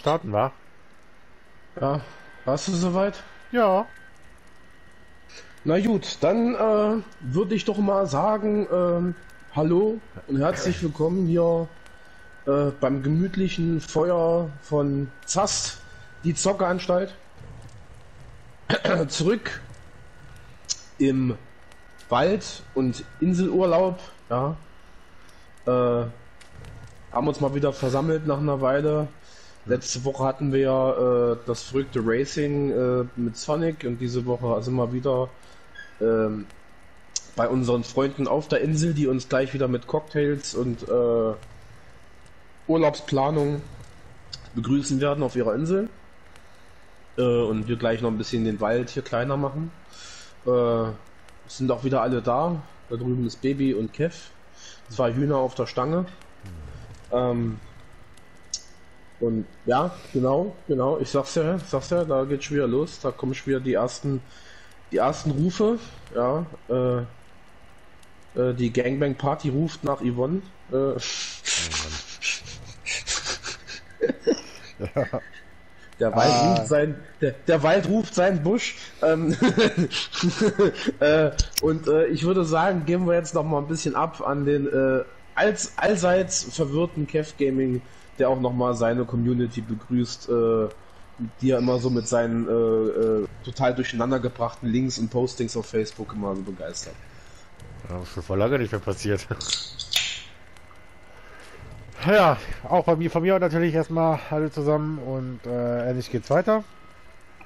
starten, wa? Ja, warst du soweit? Ja. Na gut, dann äh, würde ich doch mal sagen, ähm, hallo und herzlich willkommen hier äh, beim gemütlichen Feuer von Zast, die Zockeranstalt. Zurück im Wald- und Inselurlaub, ja. Äh, haben uns mal wieder versammelt nach einer Weile. Letzte Woche hatten wir ja äh, das verrückte Racing äh, mit Sonic und diese Woche sind wir wieder ähm, bei unseren Freunden auf der Insel, die uns gleich wieder mit Cocktails und äh, Urlaubsplanung begrüßen werden auf ihrer Insel. Äh, und wir gleich noch ein bisschen den Wald hier kleiner machen. Äh, sind auch wieder alle da. Da drüben ist Baby und Kev. Zwei Hühner auf der Stange. Ähm, und ja, genau, genau, ich sag's ja, ich sag's ja, da geht's schon wieder los, da kommen schon wieder die ersten, die ersten Rufe, ja, äh, äh, die Gangbang Party ruft nach Yvonne. Äh, Der Wald Ah. ruft sein, der, der Wald ruft seinen Busch. Ähm, äh, und äh, ich würde sagen, geben wir jetzt noch mal ein bisschen ab an den äh, als, allseits verwirrten Kev Gaming, der auch noch mal seine Community begrüßt, äh, die er immer so mit seinen äh, äh, total durcheinander gebrachten Links und Postings auf Facebook immer so begeistert. Ja, schon vor lange nicht mehr passiert. Ja, auch bei mir, von mir natürlich erstmal alle zusammen und äh, endlich geht's weiter.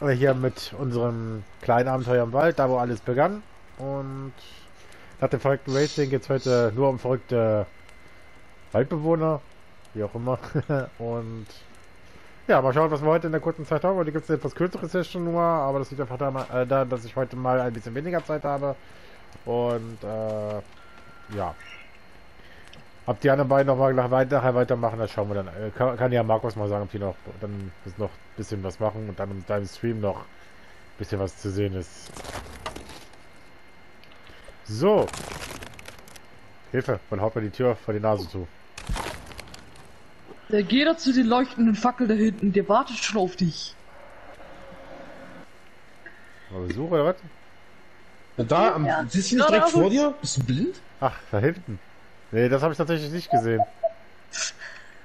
Äh, Hier mit unserem kleinen Abenteuer im Wald, da wo alles begann. Und nach dem verrückten Racing geht's heute nur um verrückte Waldbewohner, wie auch immer. und ja, mal schauen, was wir heute in der kurzen Zeit haben. Heute gibt's eine etwas kürzere Session nur, aber das liegt einfach daran, äh, daran, dass ich heute mal ein bisschen weniger Zeit habe. Und äh, ja. Ob die anderen beiden noch mal nach weiter, nachher weitermachen, das schauen wir dann. Äh, Kann, kann ja Markus mal sagen, ob die noch dann noch ein bisschen was machen und dann in deinem Stream noch ein bisschen was zu sehen ist. So. Hilfe, man haut mir die Tür vor die Nase zu. Der geht da zu den leuchtenden Fackel da hinten, der wartet schon auf dich. Mal Besuch oder was? Und da, am, Ja. siehst du nicht Ja, direkt vor dir? Bist du blind? Ach, da hinten. Nee, das habe ich tatsächlich nicht gesehen.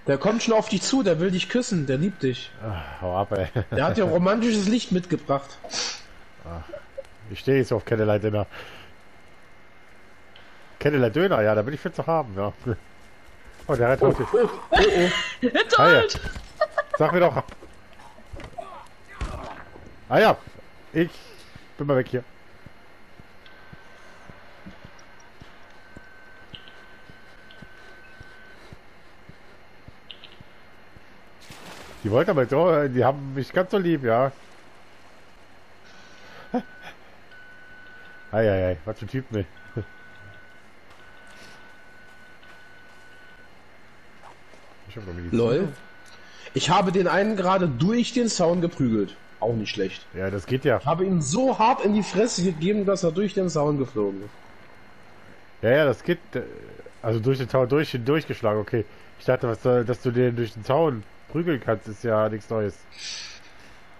Der kommt schon auf dich zu, der will dich küssen, der liebt dich. Ach, hau ab, ey. Der hat dir romantisches Licht mitgebracht. Ich stehe jetzt auf Candlelight Dinner. Candlelight Döner, ja, da bin ich fit zu haben, ja. Oh, der rennt Oh, oh, oh, oh. Sag mir doch. Ah ja, ich bin mal weg hier. Die wollten aber so, die haben mich ganz so lieb, ja. Eieiei, was für ein Typ, ne? Ich hab. Lol. Ich habe den einen gerade durch den Zaun geprügelt. Auch nicht schlecht. Ja, das geht ja. Ich habe ihm so hart in die Fresse gegeben, dass er durch den Zaun geflogen ist. Ja, ja, das geht. äh, Also durch den Zaun durch, durchgeschlagen, okay. Ich dachte, was, soll- dass du den durch den Zaun prügeln kannst, ist ja nichts Neues.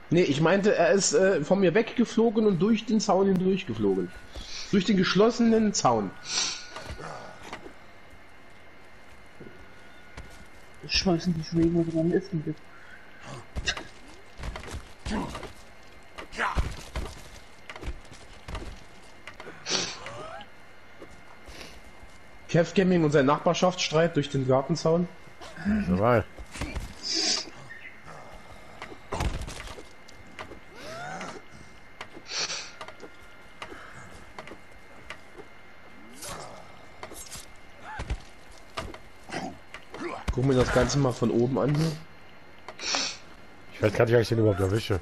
Nee, ich meinte, er ist äh, von mir weggeflogen und durch den Zaun hindurchgeflogen. Durch den geschlossenen Zaun. Ich schmeißen die schon irgendwo dran Essen gibt. Kev Gaming und sein Nachbarschaftsstreit durch den Gartenzaun. Normal. Guck mir das Ganze mal von oben an hier. Ich weiß gar nicht, wie ich den überhaupt erwische.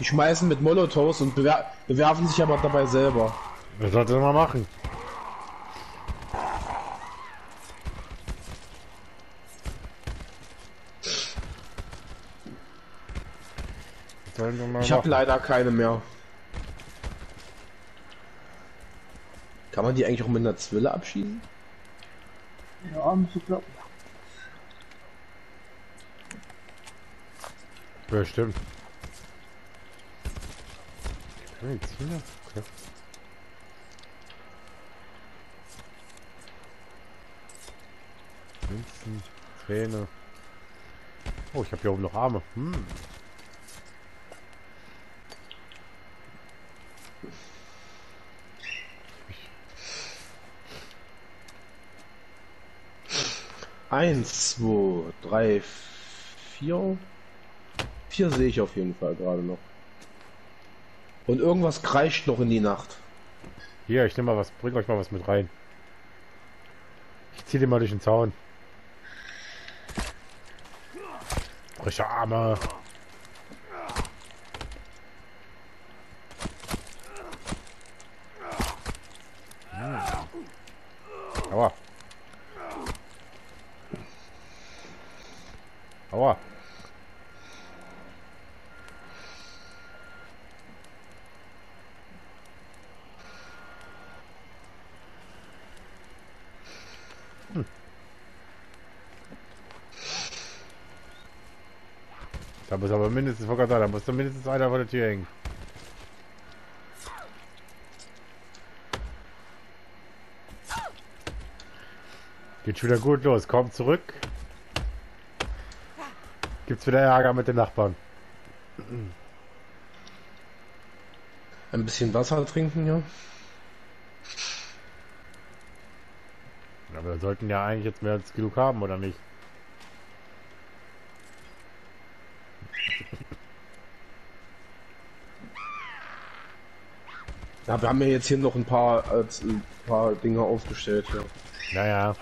Die schmeißen mit Molotovs und bewer bewerfen sich aber dabei selber. Was sollte man mal machen? Ich habe leider keine mehr. Kann man die eigentlich auch mit einer Zwille abschießen? Ja, muss ich glauben. Bestimmt. Mediziner? Okay. Münzen, Zähne. Oh, ich habe hier oben noch Arme. Hm. Eins, zwei, drei, vier. Vier sehe ich auf jeden Fall gerade noch. Und irgendwas kreischt noch in die Nacht. Hier, ich nehme mal was, bring euch mal was mit rein. Ich ziehe den mal durch den Zaun. Frische Arme. Hm. Aua. Aua. Da mindestens, vor Gott da muss da mindestens einer vor der Tür hängen. Geht schon wieder gut los. Kommt zurück. Gibt's wieder Ärger mit den Nachbarn. Ein bisschen Wasser trinken, ja. Aber wir sollten ja eigentlich jetzt mehr als genug haben, oder nicht? Ja, wir haben ja jetzt hier noch ein paar, äh, ein paar Dinge aufgestellt, ja. Naja.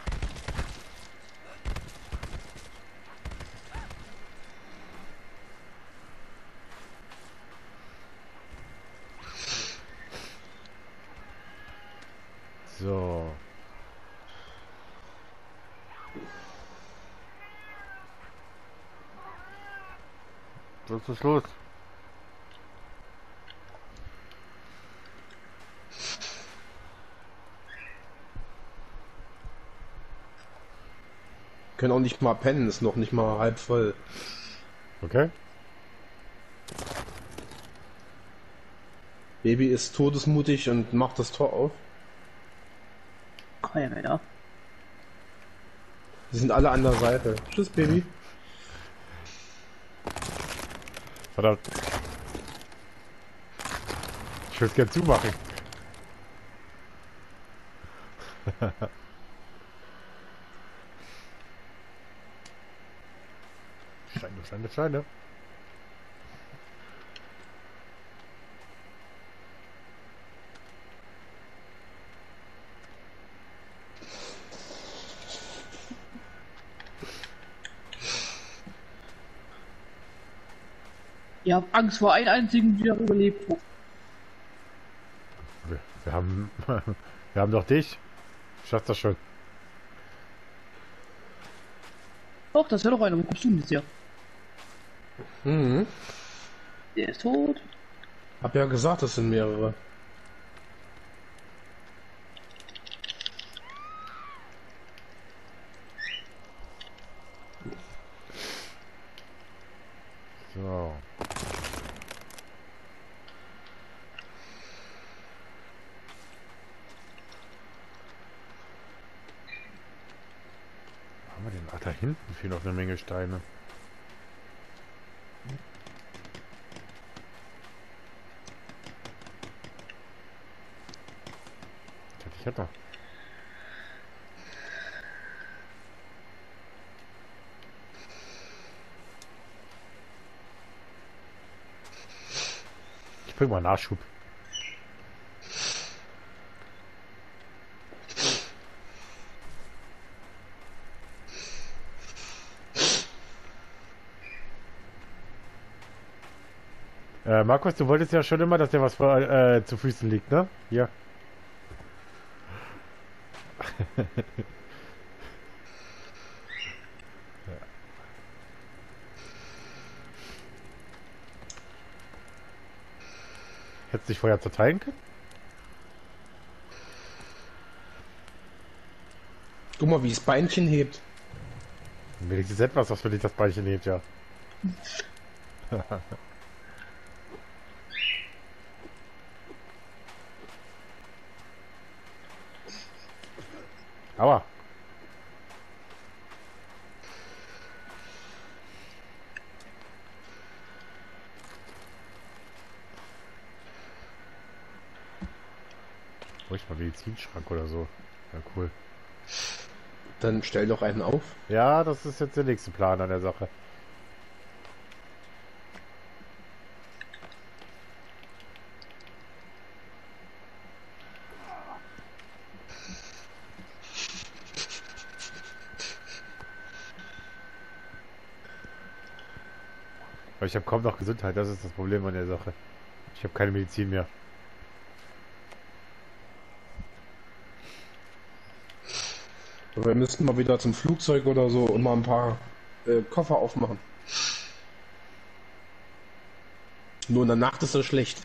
So. Was ist los? Können auch nicht mal pennen, ist noch nicht mal halb voll. Okay. Baby ist todesmutig und macht das Tor auf. Komm her, wieder. Die sind alle an der Seite. Tschüss, Baby. Verdammt. Ich würde es gerne zumachen. Steine, Steine. Ihr habt Angst vor einem einzigen, der überlebt hat. Wir, wir haben, wir haben doch dich. Schaffst das schon. Doch, das ist ja doch einer. Wo kommst du denn jetzt her? Mhm. Der ist tot. Hab ja gesagt, das sind mehrere. So. Haben wir den? Ach, da hinten fehlen noch eine Menge Steine. Hätte. Ich bring mal Nachschub. Äh, Markus, du wolltest ja schon immer, dass dir was vor, äh, zu Füßen liegt, ne? Hier. Hättest dich vorher zerteilen können? Guck mal, wie das Beinchen hebt. Wenigstens etwas, was für dich das Beinchen hebt, ja. Aua. Brauche ich mal Medizinschrank oder so. Ja, cool. Dann stell doch einen auf. Ja, das ist jetzt der nächste Plan an der Sache. Aber ich habe kaum noch Gesundheit, das ist das Problem an der Sache. Ich habe keine Medizin mehr. Wir müssten mal wieder zum Flugzeug oder so und mal ein paar äh, Koffer aufmachen. Nur in der Nacht ist das schlecht.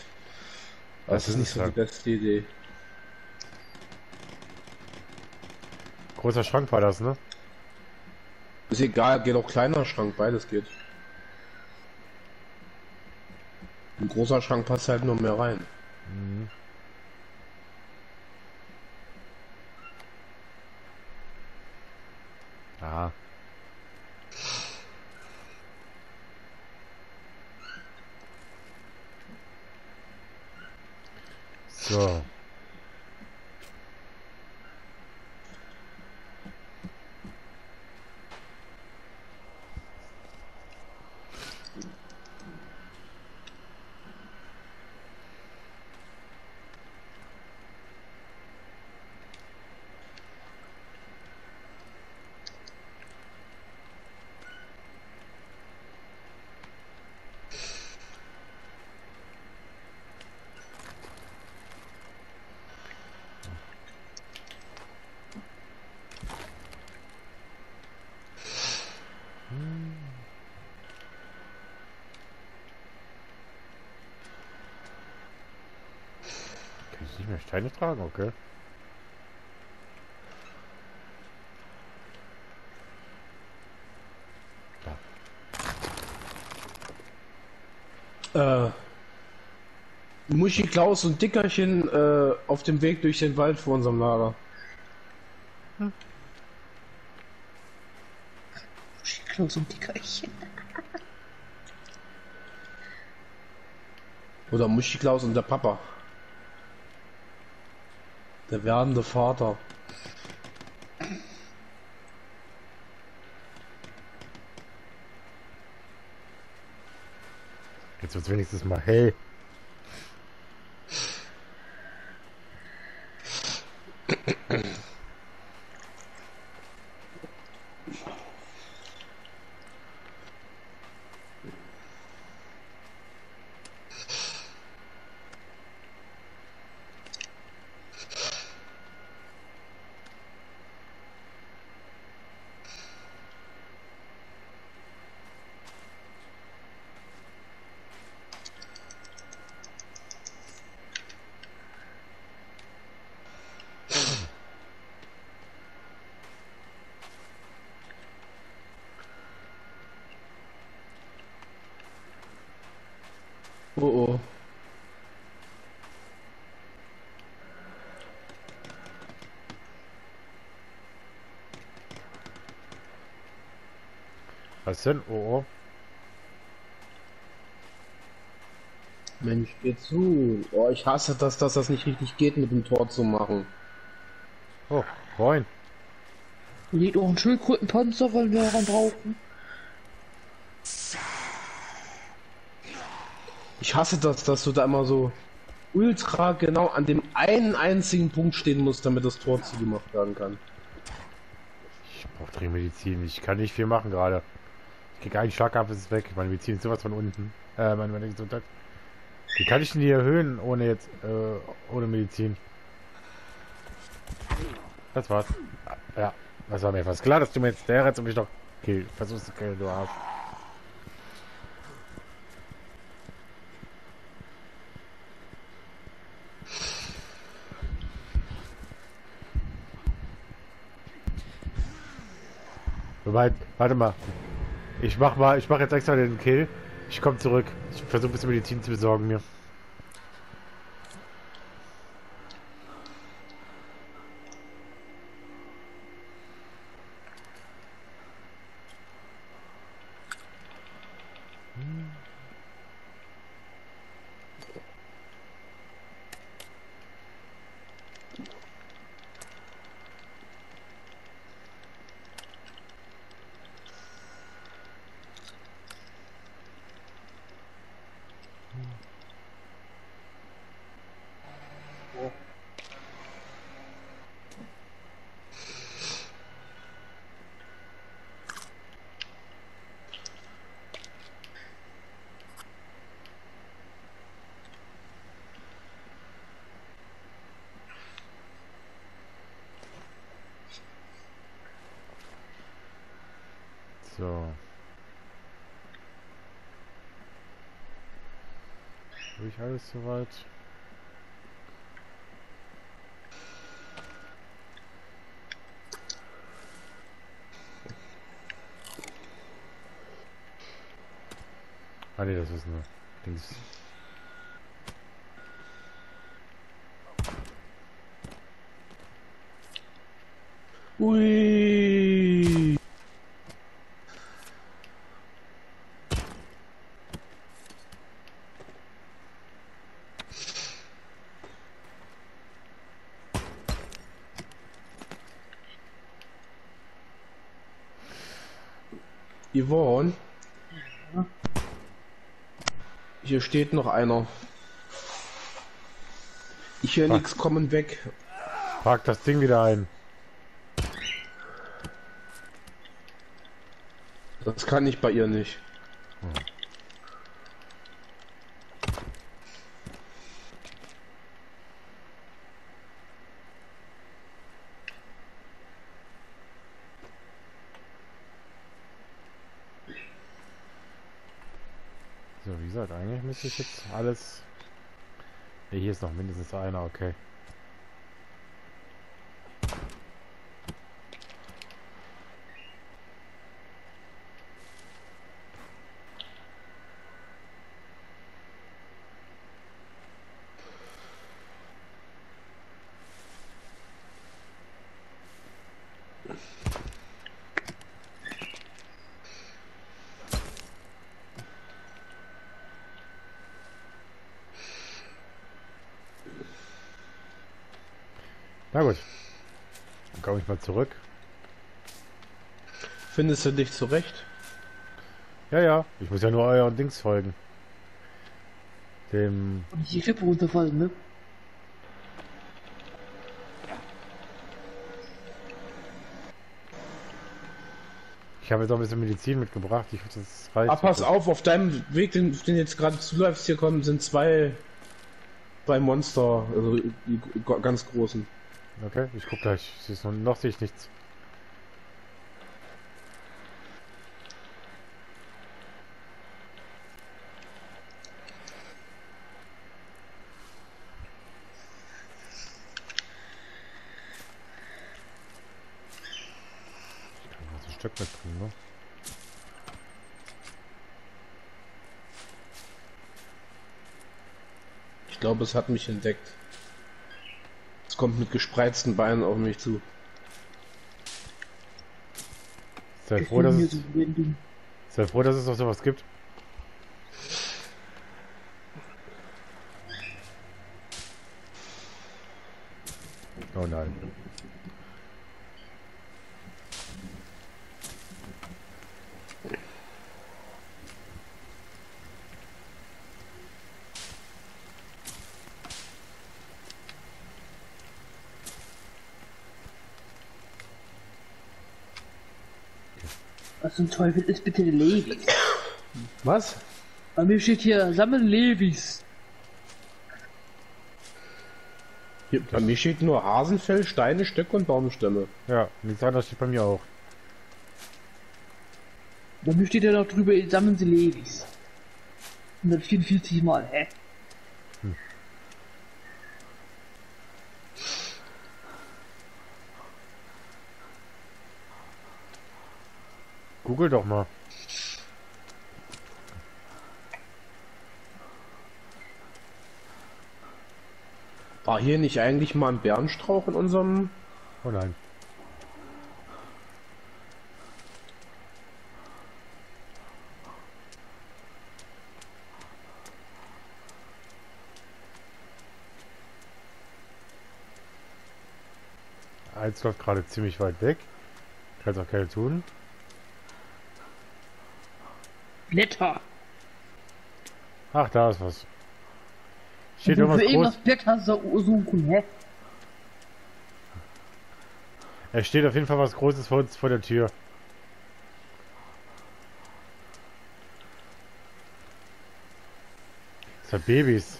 Das, Das ist nicht so die beste Idee. Großer Schrank war das, ne? Ist egal, geht auch kleiner Schrank, beides geht. Ein großer Schrank passt halt nur mehr rein. Mhm. So. Kann ich nicht mehr Steine tragen, okay. Äh, Muschi Klaus und Dickerchen äh, auf dem Weg durch den Wald vor unserem Lager. Klaus und Dickerchen. Oder Muschi Klaus und der Papa. Der werdende Vater. Jetzt wird's wenigstens mal hell. Oh oh. Was denn? Oh, oh. Mensch, geh zu. Oh, ich hasse das, dass das nicht richtig geht, mit dem Tor zu machen. Oh, moin. Liegt auch ein Schildkrötenpanzer, wollen wir daran brauchen. Ich hasse das, dass du da immer so ultra genau an dem einen einzigen Punkt stehen musst, damit das Tor zugemacht werden kann. Ich brauche dringend Medizin. Ich kann nicht viel machen gerade. Ich krieg einen ab, ist weg. Meine Medizin ist sowas von unten. Äh, meine, meine Gesundheit. Wie kann ich denn die erhöhen ohne jetzt, äh, ohne Medizin? Das war's. Ja, das war mir fast klar, dass du mir jetzt der jetzt und mich doch kill. Versuchst zu killen, du Arsch. Wobei, warte mal. Ich mach mal, ich mach jetzt extra den Kill, Ich komme zurück. Ich versuche ein bisschen Medizin zu besorgen mir. So. Ich alles soweit? Ah ne, das ist nur Dings. Ui. Yvonne? Ja. Hier steht noch einer. Ich höre nichts kommen weg. Pack das Ding wieder ein. Das kann ich bei ihr nicht. So, wie ich jetzt alles... Ne, hier ist noch mindestens einer, okay. Na gut. Dann komme ich mal zurück. Findest du dich zurecht? Ja, ja. Ich muss ja nur euren Dings folgen. Dem... Und die Klippe runterfallen, ne? Ich habe jetzt auch ein bisschen Medizin mitgebracht. Ich hoffe, das reicht. Ah, pass auf, auf deinem Weg, den, den jetzt gerade zuläufst, hier kommen, sind zwei, zwei Monster, also die ganz großen. Okay, ich guck gleich. Siehst du, noch sehe ich nichts. Ich kann ein Stück mitbringen, ne? Ich glaube, es hat mich entdeckt. Kommt mit gespreizten Beinen auf mich zu. Sei froh, dass es, sei froh, dass es noch sowas gibt. Oh nein. Was zum Teufel ist bitte Levis? Was? Bei mir steht hier, sammeln Levis. Hier, bei mir steht nur Hasenfell, Steine, Stöcke und Baumstämme. Ja, nichts anderes steht bei mir auch. Bei mir steht ja noch drüber, sammeln Sie Levis. 144 Mal, hä? Google doch mal. War hier nicht eigentlich mal ein Bärenstrauch in unserem... Oh nein. Ah, Eins läuft gerade ziemlich weit weg. Kannst auch keine tun. Blätter. Ach, da ist was. Steht Wo irgendwas für groß. irgendwas Blätter so- suchen, hä? Es steht auf jeden Fall was Großes vor uns vor der Tür. Das sind Babys.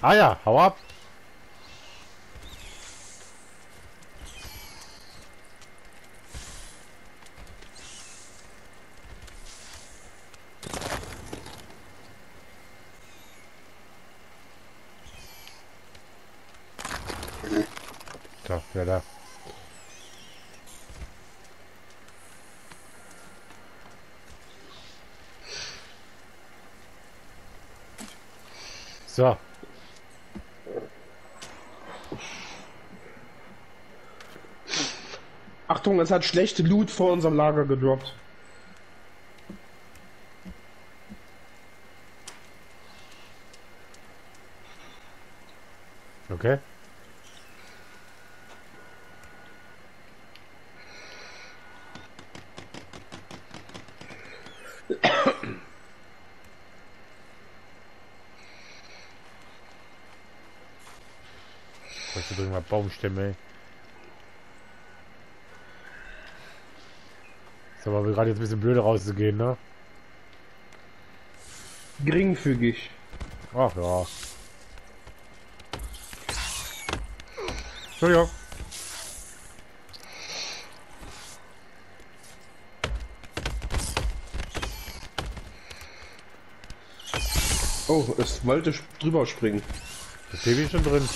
Ah ja, hau ab. Wer da? So, Achtung, es hat schlechte Loot vor unserem Lager gedroppt. okay. Was du mal Baumstämme. Ist aber gerade jetzt ein bisschen blöde rauszugehen, ne? Geringfügig. Ach ja. Entschuldigung. Oh, es wollte drüber springen. Das Baby ist schon drin.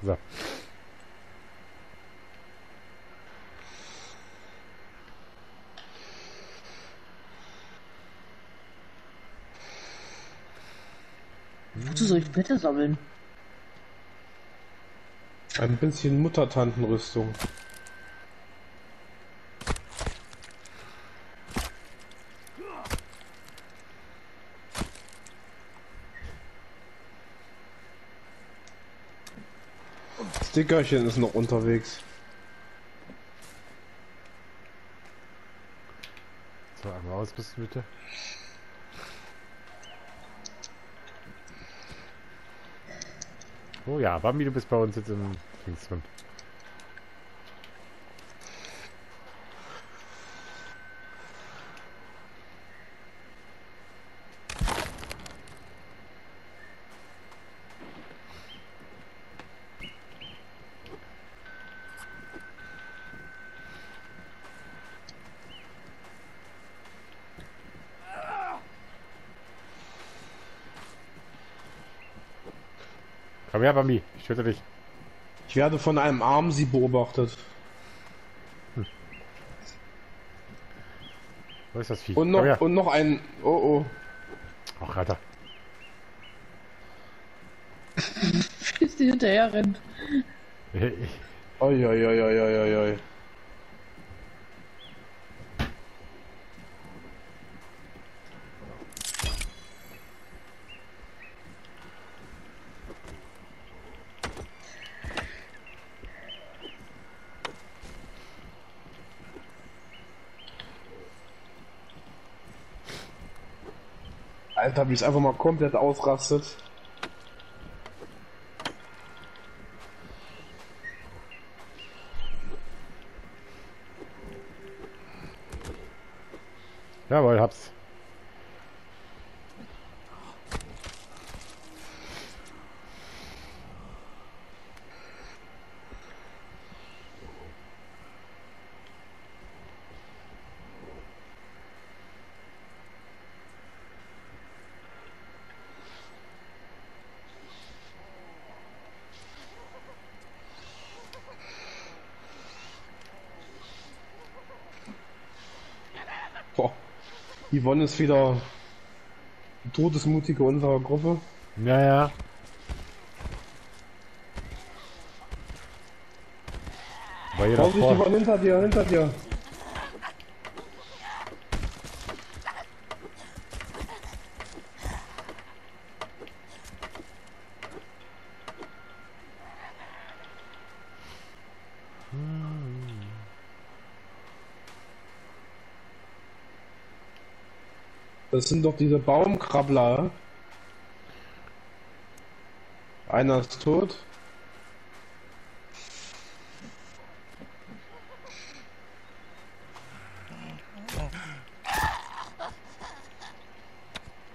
So. Wozu soll ich Blätter sammeln? Ein bisschen Muttertantenrüstung. Stickerchen ist noch unterwegs. So, einmal ausrüsten bitte. Oh ja, Bambi, du bist bei uns jetzt im Dings drin. Komm her, Bambi, ich töte dich. Ich werde von einem Arm sie beobachtet. Wo ist das Vieh? Und noch, und noch ein. Oh oh. Ach, Alter. Bis die hinterher rennt. Oi, oi, oi, oi, oi, oi, Alter, wie es einfach mal komplett ausrastet. Jawohl, hab's. Yvonne ist wieder Todesmutige unserer Gruppe. Ja, ja. Weil jeder Vorsicht, vor... Yvonne, hinter dir, hinter dir. Das sind doch diese Baumkrabbler. Einer ist tot.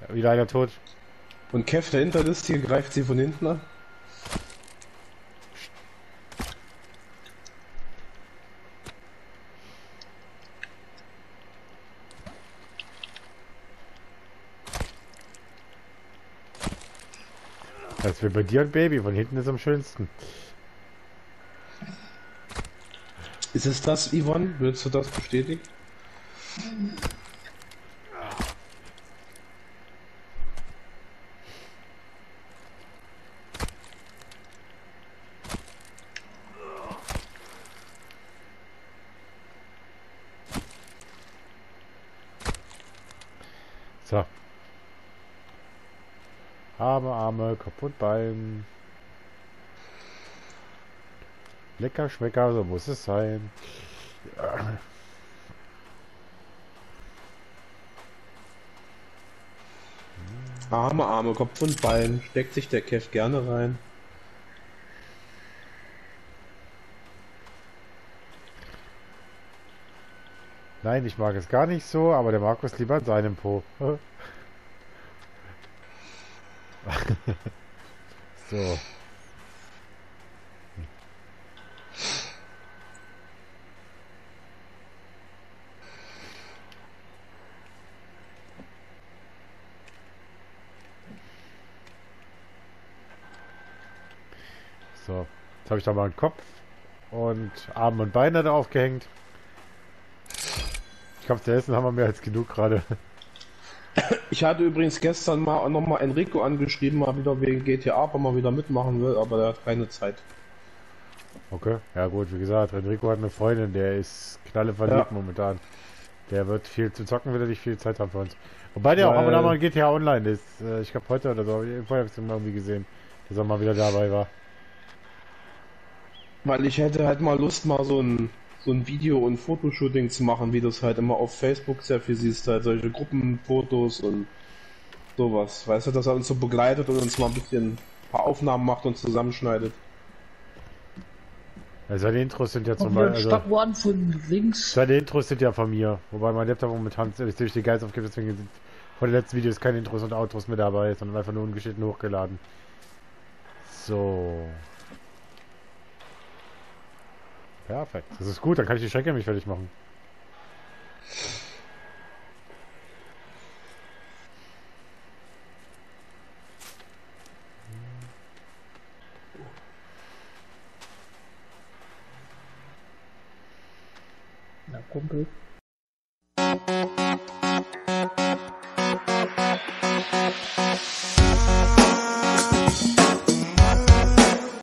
Wieder einer tot. Und Kev dahinter ist, hier greift sie von hinten an. Wird bei dir ein Baby. Von hinten ist am schönsten. Ist es das, Yvonne? Würdest du das bestätigen? So. Arme, und Bein. Lecker Schmecker, so muss es sein. Arme, Arme, Kopf und Bein. Steckt sich der Kev gerne rein. Nein, ich mag es gar nicht so, aber der Markus lieber an seinem Po. so. So, jetzt habe ich da mal einen Kopf und Arme und Beine da aufgehängt. Ich glaube, zu essen haben wir mehr als genug gerade. Ich hatte übrigens gestern mal nochmal Enrico angeschrieben, mal wieder wegen GTA, ob er mal wieder mitmachen will, aber der hat keine Zeit. Okay, ja gut, wie gesagt, Enrico hat eine Freundin, der ist knalle verliebt Ja. momentan. Der wird viel zu zocken, wird er nicht viel Zeit haben für uns. Wobei der auch Weil- aber da mal GTA Online ist. Äh, Ich glaube heute oder so, vorher habe ich es irgendwie gesehen, dass er mal wieder dabei war. Weil ich hätte halt mal Lust, mal so ein, so ein Video- und Fotoshooting zu machen, wie du es halt immer auf Facebook sehr viel siehst, halt solche Gruppenfotos und sowas. Weißt du, dass er uns so begleitet und uns mal ein bisschen ein paar Aufnahmen macht und zusammenschneidet. Ja, seine Intros sind ja zum Beispiel, also, von links. seine Intros sind ja von mir. Wobei mein Laptop momentan ziemlich durch die Geist aufgibt, deswegen sind von den letzten Videos keine Intros und Outros mehr dabei, sondern einfach nur ungeschnitten hochgeladen. So. Perfekt. Das ist gut, dann kann ich die Strecke nämlich fertig machen. Na, Kumpel.